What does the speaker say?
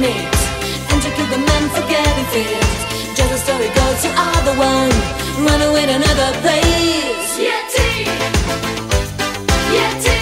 meet. And you kill the man forget getting fit. Just the story goes, you are the one. Run away to another place. Yeti, Yeti,